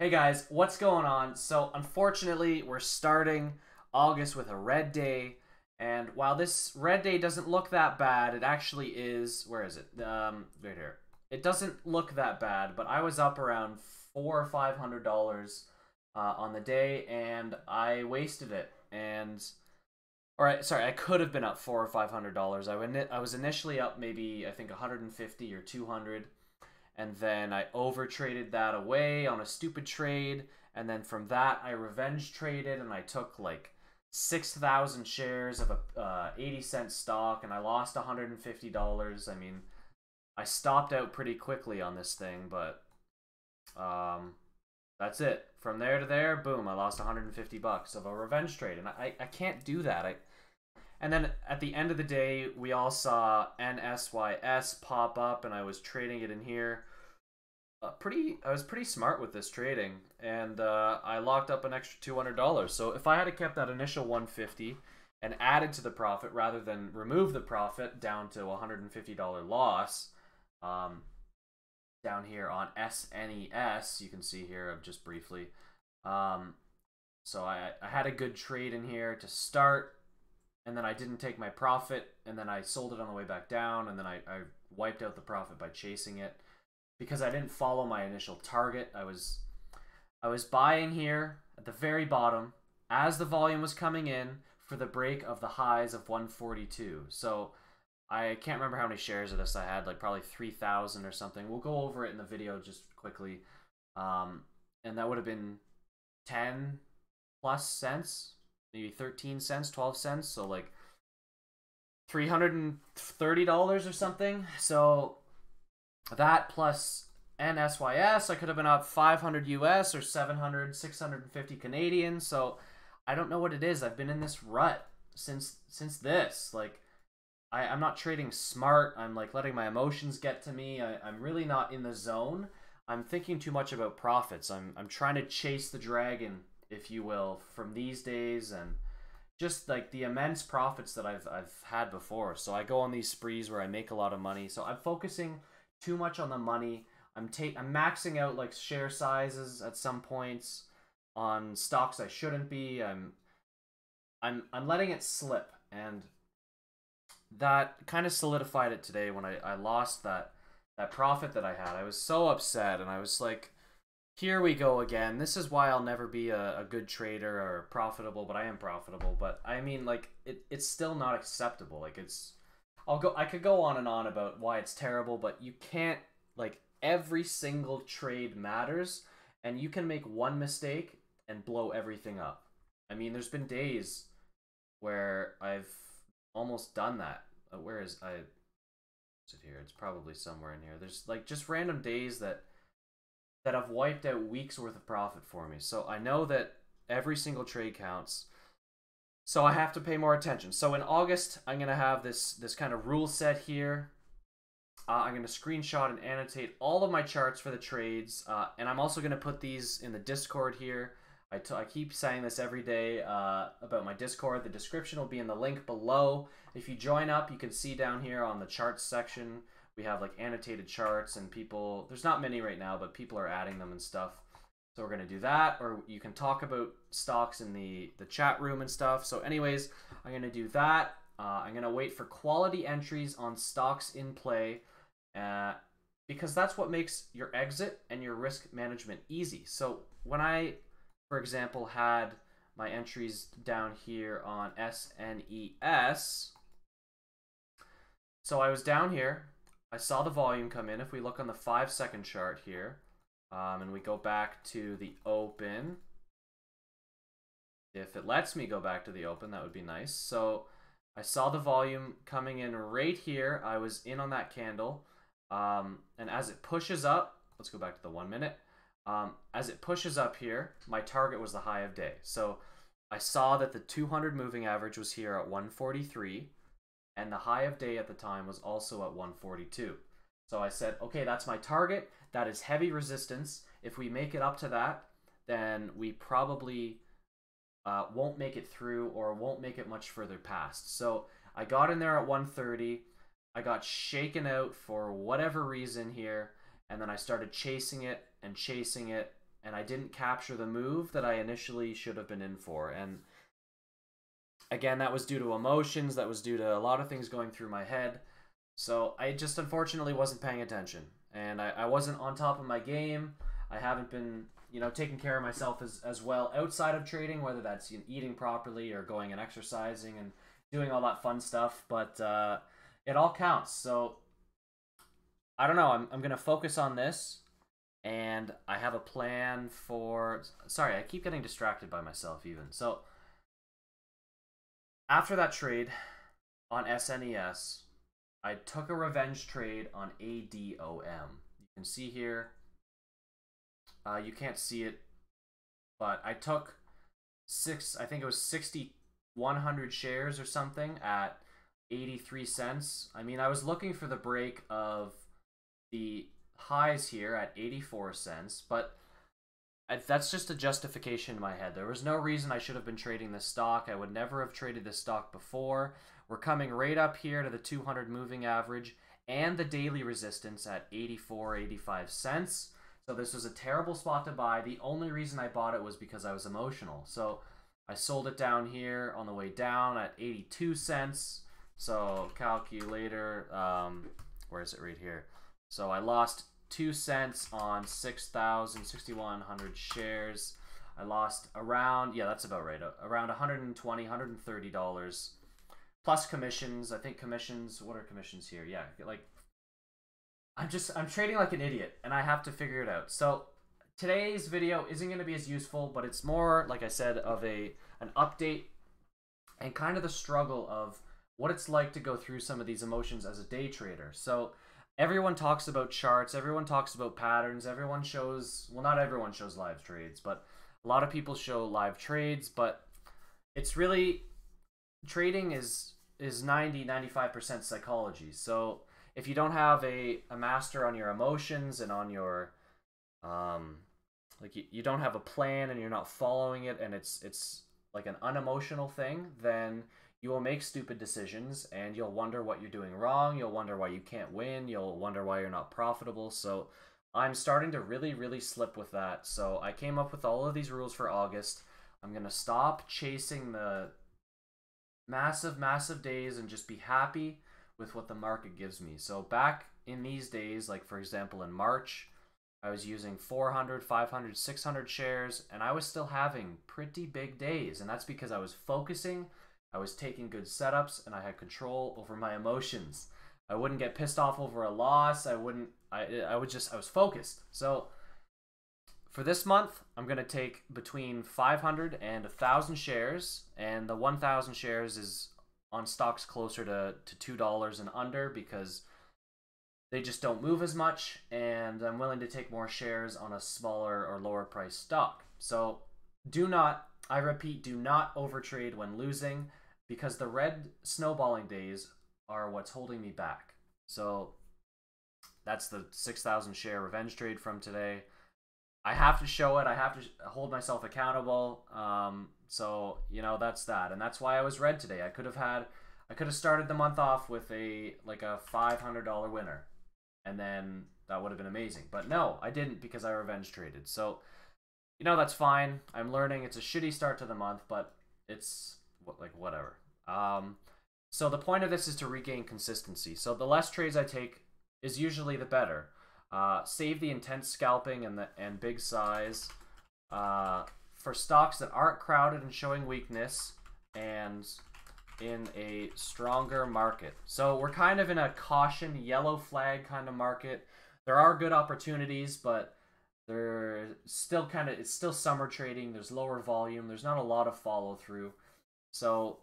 Hey guys, what's going on? So, unfortunately, we're starting August with a red day, and while this red day doesn't look that bad, it actually is. Where is it? Um, right here. It doesn't look that bad, but I was up around four or five hundred dollars uh, on the day, and I wasted it. And, all right, sorry, I could have been up four or five hundred dollars. I went. I was initially up maybe I think one hundred and fifty or two hundred and then I over traded that away on a stupid trade, and then from that I revenge traded and I took like six thousand shares of a uh, eighty cent stock, and I lost one hundred and fifty dollars. I mean, I stopped out pretty quickly on this thing, but um, that's it. From there to there, boom, I lost 150 bucks of a revenge trade, and I, I can't do that. I and then at the end of the day, we all saw NSYS pop up, and I was trading it in here. Uh, pretty I was pretty smart with this trading and uh, I locked up an extra $200 so if I had kept that initial 150 and added to the profit rather than remove the profit down to $150 loss um, down here on SNES you can see here just briefly um, so I, I had a good trade in here to start and then I didn't take my profit and then I sold it on the way back down and then I, I wiped out the profit by chasing it because I didn't follow my initial target. I was I was buying here at the very bottom as the volume was coming in for the break of the highs of 142. So I can't remember how many shares of this I had, like probably 3,000 or something. We'll go over it in the video just quickly. Um, and that would have been 10 plus cents, maybe 13 cents, 12 cents. So like $330 or something. So that plus NSYS, I could have been up 500 US or 700, 650 Canadian. So I don't know what it is. I've been in this rut since since this. Like I, I'm not trading smart. I'm like letting my emotions get to me. I, I'm really not in the zone. I'm thinking too much about profits. I'm I'm trying to chase the dragon, if you will, from these days and just like the immense profits that I've I've had before. So I go on these sprees where I make a lot of money. So I'm focusing too much on the money. I'm take I'm maxing out like share sizes at some points on stocks I shouldn't be. I'm I'm I'm letting it slip and that kind of solidified it today when I, I lost that that profit that I had. I was so upset and I was like here we go again. This is why I'll never be a, a good trader or profitable, but I am profitable. But I mean like it, it's still not acceptable. Like it's I'll go I could go on and on about why it's terrible, but you can't like every single trade matters and you can make one mistake and blow everything up. I mean, there's been days where I've almost done that. Uh, where is I is it here? It's probably somewhere in here. There's like just random days that that have wiped out weeks worth of profit for me. So I know that every single trade counts so I have to pay more attention. So in August, I'm going to have this, this kind of rule set here. Uh, I'm going to screenshot and annotate all of my charts for the trades. Uh, and I'm also going to put these in the Discord here. I, I keep saying this every day uh, about my Discord. The description will be in the link below. If you join up, you can see down here on the charts section, we have like annotated charts and people, there's not many right now, but people are adding them and stuff. So we're going to do that, or you can talk about stocks in the, the chat room and stuff. So anyways, I'm going to do that. Uh, I'm going to wait for quality entries on stocks in play uh, because that's what makes your exit and your risk management easy. So when I, for example, had my entries down here on SNES, so I was down here. I saw the volume come in. If we look on the five second chart here, um, and we go back to the open. If it lets me go back to the open, that would be nice. So I saw the volume coming in right here. I was in on that candle. Um, and as it pushes up, let's go back to the one minute. Um, as it pushes up here, my target was the high of day. So I saw that the 200 moving average was here at 143, and the high of day at the time was also at 142. So I said, okay, that's my target. That is heavy resistance. If we make it up to that, then we probably uh, won't make it through or won't make it much further past. So I got in there at 130. I got shaken out for whatever reason here, and then I started chasing it and chasing it, and I didn't capture the move that I initially should have been in for. And again, that was due to emotions, that was due to a lot of things going through my head. So I just unfortunately wasn't paying attention. And I, I wasn't on top of my game. I haven't been, you know, taking care of myself as, as well outside of trading, whether that's you know, eating properly or going and exercising and doing all that fun stuff. But uh, it all counts. So I don't know. I'm, I'm going to focus on this. And I have a plan for. Sorry, I keep getting distracted by myself, even. So after that trade on SNES, I took a revenge trade on ADOM. You can see here. Uh, you can't see it, but I took six. I think it was sixty one hundred shares or something at 83 cents. I mean, I was looking for the break of the highs here at 84 cents, but that's just a justification in my head. There was no reason I should have been trading this stock. I would never have traded this stock before. We're coming right up here to the 200 moving average and the daily resistance at 84, 85 cents. So this was a terrible spot to buy. The only reason I bought it was because I was emotional. So I sold it down here on the way down at 82 cents. So calculator, um, where is it right here? So I lost two cents on 6,000, 6,100 shares. I lost around, yeah, that's about right, uh, around 120, 130 dollars plus commissions. I think commissions. What are commissions here? Yeah, like I'm just I'm trading like an idiot, and I have to figure it out. So today's video isn't going to be as useful, but it's more like I said of a an update and kind of the struggle of what it's like to go through some of these emotions as a day trader. So everyone talks about charts, everyone talks about patterns, everyone shows, well, not everyone shows live trades, but a lot of people show live trades, but it's really trading is is 90 95% psychology. So if you don't have a, a master on your emotions and on your um like you, you don't have a plan and you're not following it and it's it's like an unemotional thing, then you will make stupid decisions and you'll wonder what you're doing wrong. You'll wonder why you can't win. You'll wonder why you're not profitable. So I'm starting to really, really slip with that. So I came up with all of these rules for August. I'm going to stop chasing the massive, massive days and just be happy with what the market gives me. So back in these days, like for example in March, I was using 400, 500, 600 shares, and I was still having pretty big days. And that's because I was focusing I was taking good setups and I had control over my emotions. I wouldn't get pissed off over a loss. I wouldn't I I would just I was focused. So for this month, I'm going to take between 500 and 1000 shares and the 1000 shares is on stocks closer to to $2 and under because they just don't move as much and I'm willing to take more shares on a smaller or lower price stock. So do not I repeat, do not overtrade when losing because the red snowballing days are what's holding me back. So that's the 6,000 share revenge trade from today. I have to show it. I have to hold myself accountable. Um, so you know that's that, and that's why I was red today. I could have had, I could have started the month off with a like a five hundred dollar winner, and then that would have been amazing. But no, I didn't because I revenge traded. So you know that's fine. I'm learning. It's a shitty start to the month, but it's like whatever. Um, so the point of this is to regain consistency. So the less trades I take is usually the better. Uh, save the intense scalping and the and big size uh, for stocks that aren't crowded and showing weakness and in a stronger market. So we're kind of in a caution yellow flag kind of market. There are good opportunities, but they're still kind of it's still summer trading. There's lower volume. There's not a lot of follow through. So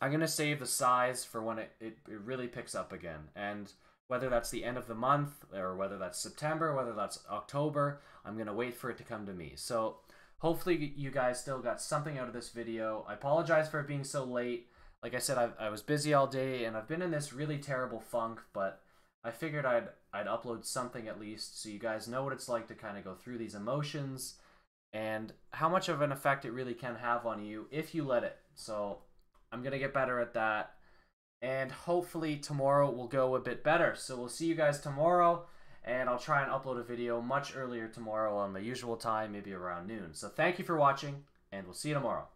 I'm gonna save the size for when it, it, it really picks up again. And whether that's the end of the month or whether that's September, whether that's October, I'm gonna wait for it to come to me. So hopefully you guys still got something out of this video. I apologize for it being so late. Like I said, I, I was busy all day and I've been in this really terrible funk, but I figured I'd I'd upload something at least so you guys know what it's like to kind of go through these emotions and how much of an effect it really can have on you if you let it. So I'm going to get better at that. And hopefully tomorrow will go a bit better. So we'll see you guys tomorrow. and I'll try and upload a video much earlier tomorrow on my usual time, maybe around noon. So thank you for watching, and we'll see you tomorrow.